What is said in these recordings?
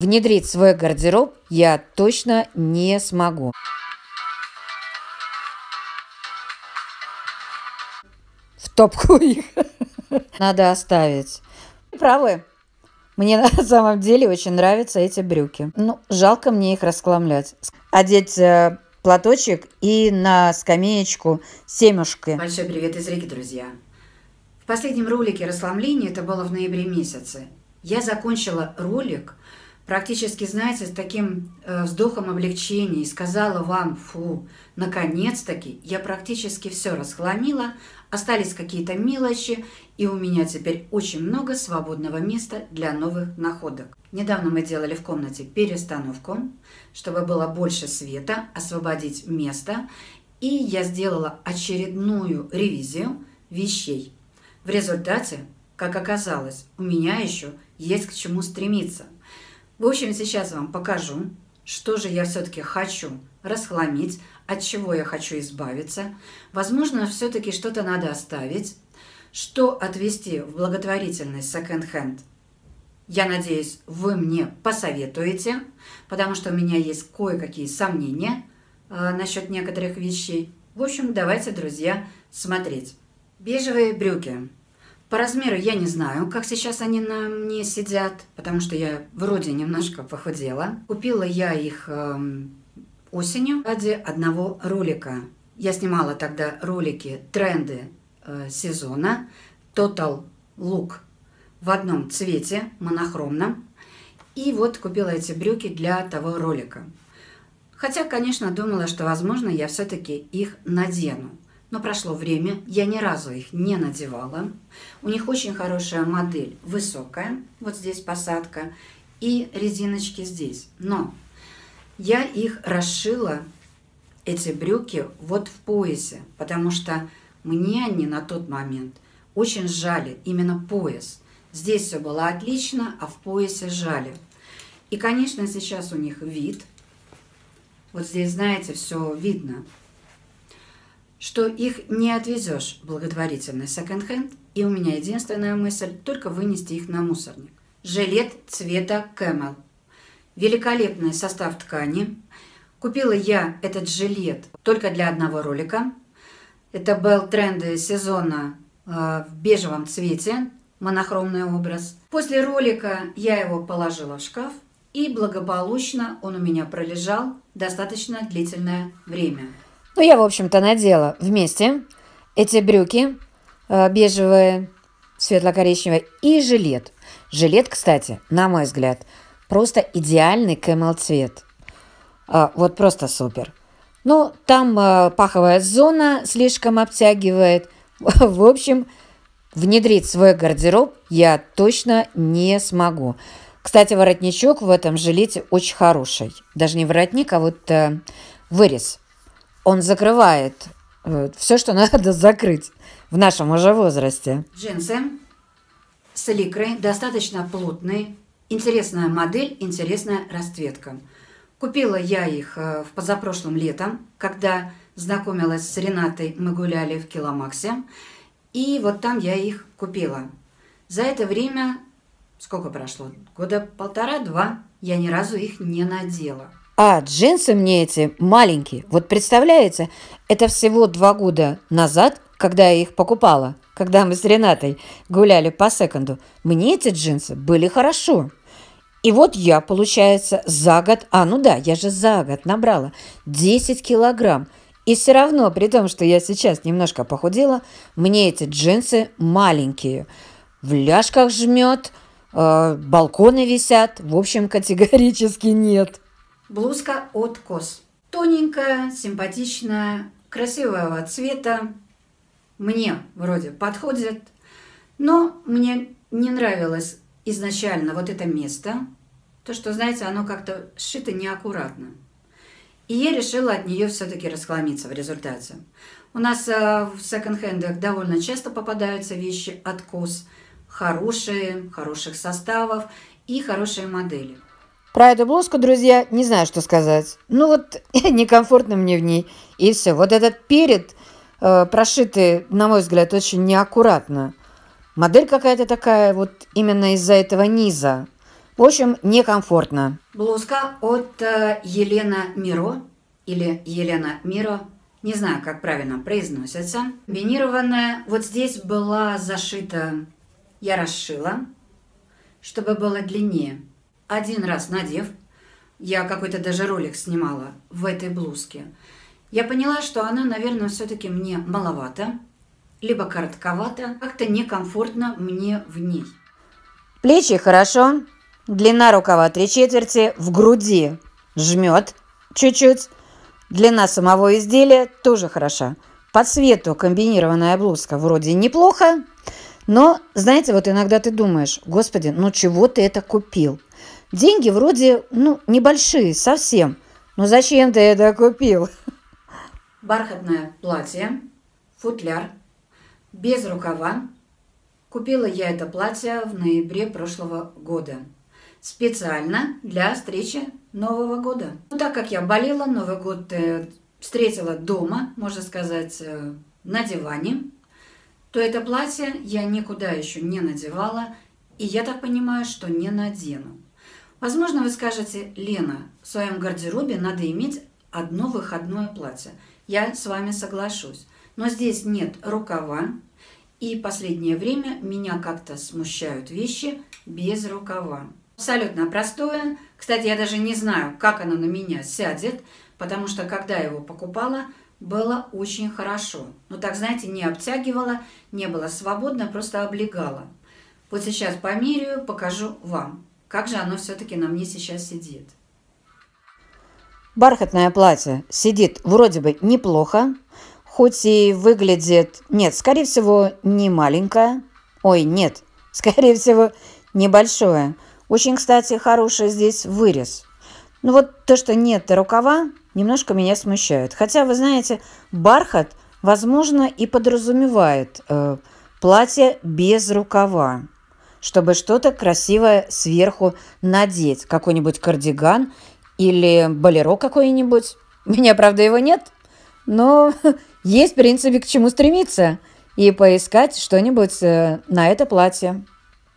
Внедрить свой гардероб я точно не смогу. В топку их надо оставить. Правы. Мне на самом деле очень нравятся эти брюки. Ну, жалко мне их расхламлять. Одеть э, платочек и на скамеечку семушки. Большой привет из Риги, друзья. В последнем ролике расслабления, это было в ноябре месяце, я закончила ролик практически, знаете, с таким э, вздохом облегчения и сказала вам, фу, наконец-таки я практически все расхламила, остались какие-то мелочи, и у меня теперь очень много свободного места для новых находок. Недавно мы делали в комнате перестановку, чтобы было больше света, освободить место, и я сделала очередную ревизию вещей. В результате, как оказалось, у меня еще есть к чему стремиться – в общем, сейчас вам покажу, что же я все-таки хочу расхламить, от чего я хочу избавиться. Возможно, все-таки что-то надо оставить, что отвести в благотворительный секонд-хенд. Я надеюсь, вы мне посоветуете, потому что у меня есть кое-какие сомнения э, насчет некоторых вещей. В общем, давайте, друзья, смотреть. Бежевые брюки. По размеру я не знаю, как сейчас они на мне сидят, потому что я вроде немножко похудела. Купила я их э, осенью ради одного ролика. Я снимала тогда ролики «Тренды э, сезона», «Total Look» в одном цвете, монохромном. И вот купила эти брюки для того ролика. Хотя, конечно, думала, что, возможно, я все-таки их надену. Но прошло время, я ни разу их не надевала. У них очень хорошая модель, высокая, вот здесь посадка, и резиночки здесь. Но я их расшила, эти брюки, вот в поясе, потому что мне они на тот момент очень жали именно пояс. Здесь все было отлично, а в поясе жали. И, конечно, сейчас у них вид. Вот здесь, знаете, все видно что их не отвезешь в благотворительный секонд-хенд, и у меня единственная мысль – только вынести их на мусорник. Жилет цвета Camel. Великолепный состав ткани. Купила я этот жилет только для одного ролика. Это был тренды сезона э, в бежевом цвете, монохромный образ. После ролика я его положила в шкаф, и благополучно он у меня пролежал достаточно длительное время. Ну, я, в общем-то, надела вместе эти брюки э, бежевые, светло-коричневые и жилет. Жилет, кстати, на мой взгляд, просто идеальный кэмел цвет. Э, вот просто супер. Ну, там э, паховая зона слишком обтягивает. В общем, внедрить свой гардероб я точно не смогу. Кстати, воротничок в этом жилете очень хороший. Даже не воротник, а вот э, вырез он закрывает э, все, что надо закрыть в нашем уже возрасте. Джинсы с ликрой, достаточно плотные, интересная модель, интересная расцветка. Купила я их э, в позапрошлом летом, когда знакомилась с Ренатой, мы гуляли в Киломаксе, и вот там я их купила. За это время, сколько прошло? Года полтора-два, я ни разу их не надела. А джинсы мне эти маленькие. Вот представляете, это всего два года назад, когда я их покупала, когда мы с Ренатой гуляли по секонду. Мне эти джинсы были хорошо. И вот я, получается, за год, а ну да, я же за год набрала 10 килограмм. И все равно, при том, что я сейчас немножко похудела, мне эти джинсы маленькие. В ляжках жмет, э, балконы висят. В общем, категорически нет. Блузка от Кос. Тоненькая, симпатичная, красивого цвета. Мне вроде подходит. Но мне не нравилось изначально вот это место. То, что, знаете, оно как-то сшито неаккуратно. И я решила от нее все-таки расхламиться в результате. У нас э, в секонд-хендах довольно часто попадаются вещи от КОС. Хорошие, хороших составов и хорошие модели. Про эту блузку, друзья, не знаю, что сказать. Ну вот, некомфортно мне в ней. И все. Вот этот перед э, прошитый, на мой взгляд, очень неаккуратно. Модель какая-то такая, вот именно из-за этого низа. В общем, некомфортно. Блузка от э, Елена Миро или Елена Миро, не знаю, как правильно произносится. Комбинированная, вот здесь была зашита, я расшила, чтобы было длиннее. Один раз надев, я какой-то даже ролик снимала в этой блузке. Я поняла, что она, наверное, все-таки мне маловато, либо коротковато, как-то некомфортно мне в ней. Плечи хорошо, длина рукава три четверти, в груди жмет чуть-чуть, длина самого изделия тоже хороша. По цвету комбинированная блузка вроде неплохо, но, знаете, вот иногда ты думаешь, господи, ну чего ты это купил? Деньги вроде, ну, небольшие совсем. Но зачем ты это купил? Бархатное платье, футляр, без рукава. Купила я это платье в ноябре прошлого года. Специально для встречи Нового года. Ну, так как я болела, Новый год э, встретила дома, можно сказать, э, на диване, то это платье я никуда еще не надевала, и я так понимаю, что не надену. Возможно, вы скажете, Лена, в своем гардеробе надо иметь одно выходное платье. Я с вами соглашусь. Но здесь нет рукава, и последнее время меня как-то смущают вещи без рукава. Абсолютно простое. Кстати, я даже не знаю, как оно на меня сядет, потому что когда я его покупала, было очень хорошо. Но так, знаете, не обтягивала, не было свободно, просто облегала. Вот сейчас померяю, покажу вам. Как же оно все-таки на мне сейчас сидит? Бархатное платье сидит вроде бы неплохо, хоть и выглядит, нет, скорее всего, не маленькое. Ой, нет, скорее всего, небольшое. Очень, кстати, хороший здесь вырез. Ну вот то, что нет рукава, немножко меня смущает. Хотя, вы знаете, бархат, возможно, и подразумевает э, платье без рукава чтобы что-то красивое сверху надеть. Какой-нибудь кардиган или болеро какой-нибудь. У меня, правда, его нет, но есть, в принципе, к чему стремиться и поискать что-нибудь э, на это платье.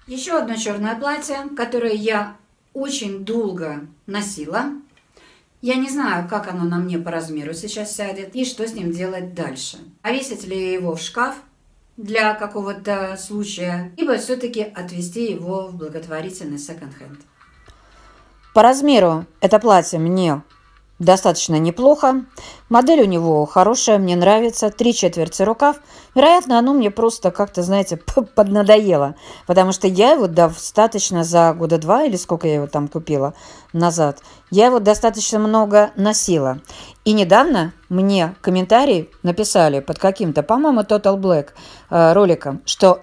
Еще одно черное платье, которое я очень долго носила. Я не знаю, как оно на мне по размеру сейчас сядет и что с ним делать дальше. Повесить ли его в шкаф для какого-то случая, либо все-таки отвезти его в благотворительный секонд-хенд. По размеру это платье мне достаточно неплохо. Модель у него хорошая, мне нравится. Три четверти рукав. Вероятно, оно мне просто как-то, знаете, поднадоело. Потому что я его достаточно за года два, или сколько я его там купила назад, я его достаточно много носила. И недавно мне комментарий написали под каким-то, по-моему, Total Black э, роликом, что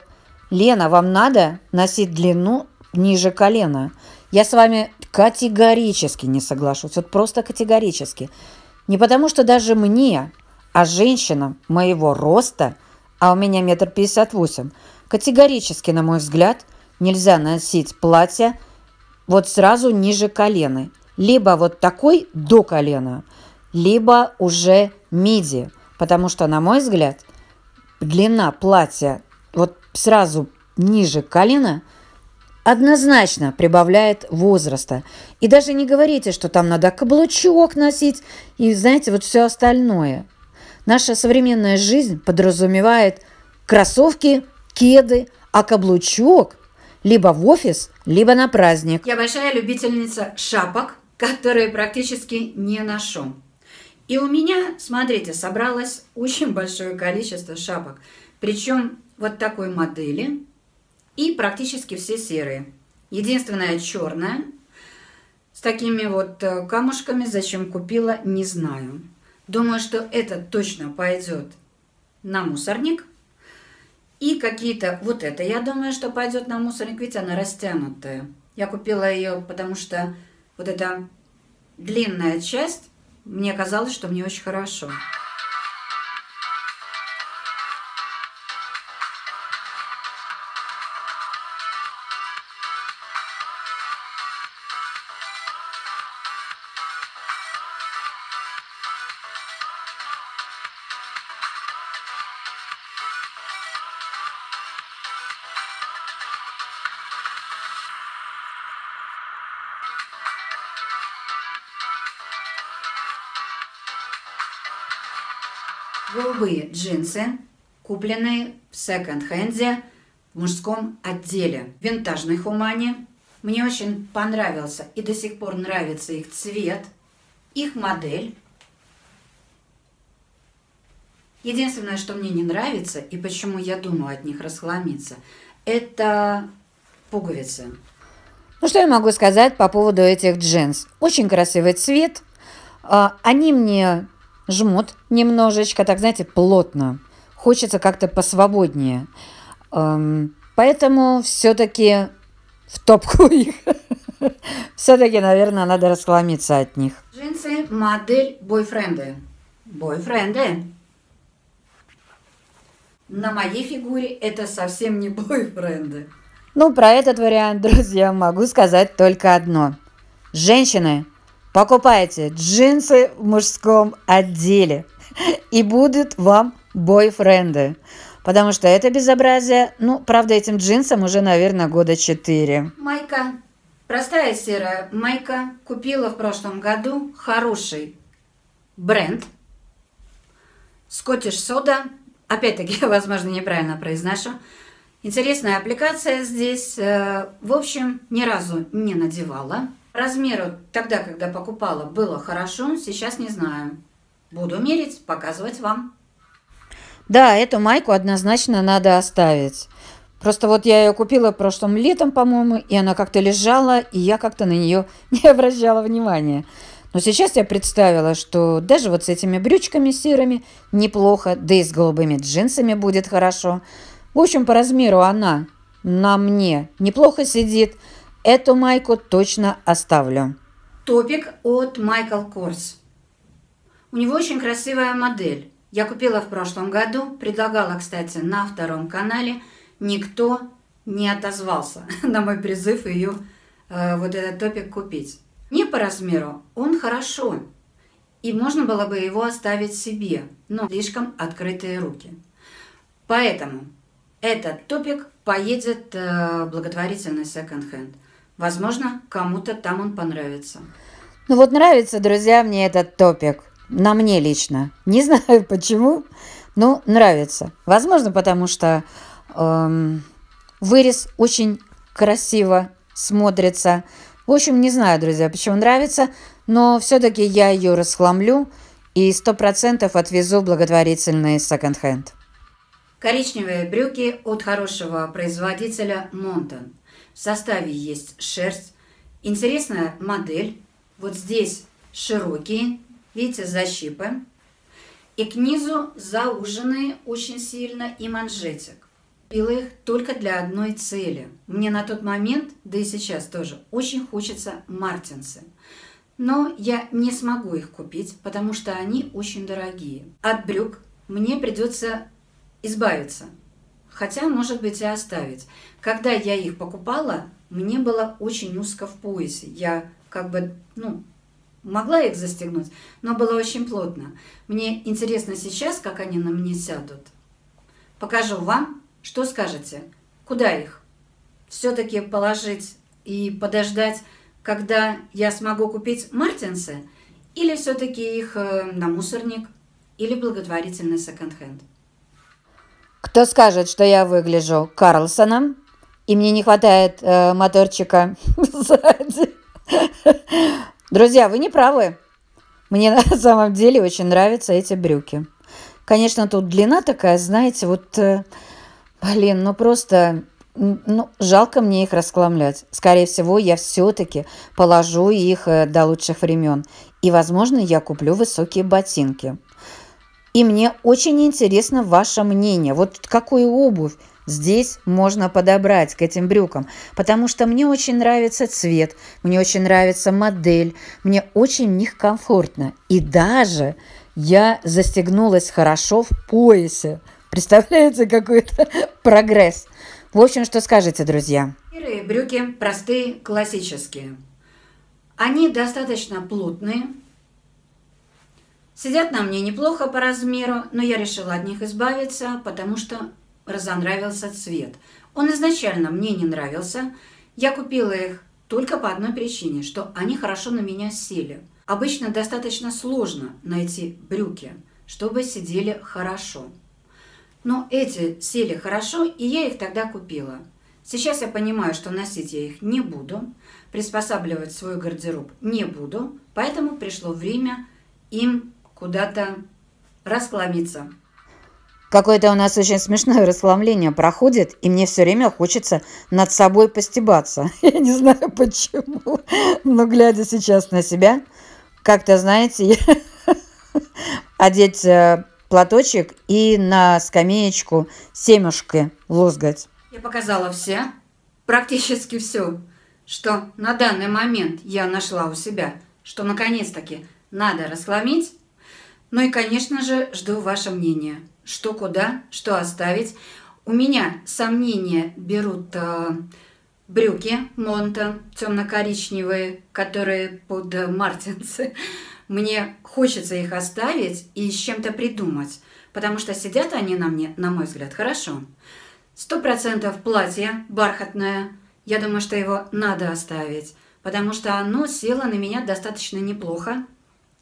«Лена, вам надо носить длину ниже колена». Я с вами категорически не соглашусь, вот просто категорически. Не потому, что даже мне, а женщинам моего роста, а у меня метр пятьдесят восемь, категорически, на мой взгляд, нельзя носить платье вот сразу ниже колена. Либо вот такой до колена, либо уже миди. Потому что, на мой взгляд, длина платья вот сразу ниже колена – однозначно прибавляет возраста. И даже не говорите, что там надо каблучок носить и, знаете, вот все остальное. Наша современная жизнь подразумевает кроссовки, кеды, а каблучок либо в офис, либо на праздник. Я большая любительница шапок, которые практически не ношу. И у меня, смотрите, собралось очень большое количество шапок. Причем вот такой модели, и практически все серые. Единственная черная, с такими вот э, камушками, зачем купила, не знаю. Думаю, что это точно пойдет на мусорник. И какие-то, вот это, я думаю, что пойдет на мусорник, ведь она растянутая. Я купила ее, потому что вот эта длинная часть, мне казалось, что мне очень хорошо. Голубые джинсы, купленные в секонд-хенде в мужском отделе. В винтажной хумане. Мне очень понравился и до сих пор нравится их цвет, их модель. Единственное, что мне не нравится и почему я думаю от них расхламиться, это пуговицы. Ну, что я могу сказать по поводу этих джинс? Очень красивый цвет. А, они мне жмут немножечко, так, знаете, плотно. Хочется как-то посвободнее. Поэтому все-таки в топку их. Все-таки, наверное, надо расхламиться от них. Джинсы модель бойфренды. Бойфренды. На моей фигуре это совсем не бойфренды. Ну, про этот вариант, друзья, могу сказать только одно. Женщины, покупайте джинсы в мужском отделе, и будут вам бойфренды. Потому что это безобразие, ну, правда, этим джинсам уже, наверное, года четыре. Майка, простая серая майка, купила в прошлом году хороший бренд. Scottish Soda, опять-таки, возможно, неправильно произношу, Интересная аппликация здесь. Э, в общем, ни разу не надевала. Размеру тогда, когда покупала, было хорошо, сейчас не знаю. Буду мерить, показывать вам. Да, эту майку однозначно надо оставить. Просто вот я ее купила прошлым летом, по-моему, и она как-то лежала, и я как-то на нее не обращала внимания. Но сейчас я представила, что даже вот с этими брючками серыми неплохо, да и с голубыми джинсами будет хорошо. В общем, по размеру она на мне неплохо сидит. Эту майку точно оставлю. Топик от Michael Kors. У него очень красивая модель. Я купила в прошлом году, предлагала, кстати, на втором канале. Никто не отозвался на мой призыв ее э, вот этот топик купить. Не по размеру, он хорошо. И можно было бы его оставить себе, но слишком открытые руки. Поэтому этот топик поедет э, благотворительный секонд-хенд. Возможно, кому-то там он понравится. Ну вот нравится, друзья, мне этот топик. На мне лично. Не знаю почему, но нравится. Возможно, потому что эм, вырез очень красиво смотрится. В общем, не знаю, друзья, почему нравится, но все-таки я ее расхламлю и сто процентов отвезу в благотворительный секонд-хенд. Коричневые брюки от хорошего производителя Монтон. В составе есть шерсть. Интересная модель. Вот здесь широкие, видите, защипы. И к низу зауженные очень сильно и манжетик. Купила их только для одной цели. Мне на тот момент, да и сейчас тоже, очень хочется мартинсы. Но я не смогу их купить, потому что они очень дорогие. От брюк мне придется избавиться. Хотя, может быть, и оставить. Когда я их покупала, мне было очень узко в поясе. Я как бы, ну, могла их застегнуть, но было очень плотно. Мне интересно сейчас, как они на мне сядут. Покажу вам, что скажете, куда их? Все-таки положить и подождать, когда я смогу купить мартинсы, или все-таки их э, на мусорник, или благотворительный секонд-хенд? Кто скажет, что я выгляжу Карлсоном, и мне не хватает э, моторчика сзади? Друзья, вы не правы. Мне на самом деле очень нравятся эти брюки. Конечно, тут длина такая, знаете, вот, э, блин, ну просто, ну, жалко мне их раскламлять. Скорее всего, я все-таки положу их э, до лучших времен. И, возможно, я куплю высокие ботинки. И мне очень интересно ваше мнение. Вот какую обувь здесь можно подобрать к этим брюкам? Потому что мне очень нравится цвет, мне очень нравится модель, мне очень в них комфортно. И даже я застегнулась хорошо в поясе. Представляете, какой-то прогресс. В общем, что скажете, друзья? Серые брюки простые, классические. Они достаточно плотные, Сидят на мне неплохо по размеру, но я решила от них избавиться, потому что разонравился цвет. Он изначально мне не нравился. Я купила их только по одной причине, что они хорошо на меня сели. Обычно достаточно сложно найти брюки чтобы сидели хорошо. Но эти сели хорошо, и я их тогда купила. Сейчас я понимаю, что носить я их не буду, приспосабливать свой гардероб не буду, поэтому пришло время им куда-то расхламиться. Какое-то у нас очень смешное расхламление проходит, и мне все время хочется над собой постебаться. Я не знаю почему, но глядя сейчас на себя, как-то, знаете, одеть э, платочек и на скамеечку семушки лузгать. Я показала все, практически все, что на данный момент я нашла у себя, что наконец-таки надо расхламить. Ну и, конечно же, жду ваше мнение – что куда, что оставить. У меня сомнения берут э, брюки Монта темно-коричневые, которые под мартинсы. Мне хочется их оставить и с чем-то придумать, потому что сидят они на мне, на мой взгляд, хорошо. Сто процентов платье бархатное. Я думаю, что его надо оставить, потому что оно село на меня достаточно неплохо.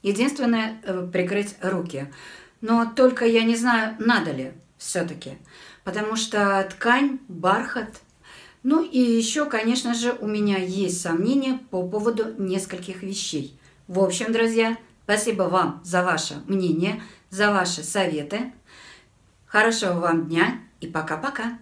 Единственное, э, прикрыть руки. Но только я не знаю, надо ли все-таки. Потому что ткань, бархат. Ну и еще, конечно же, у меня есть сомнения по поводу нескольких вещей. В общем, друзья, спасибо вам за ваше мнение, за ваши советы. Хорошего вам дня и пока-пока.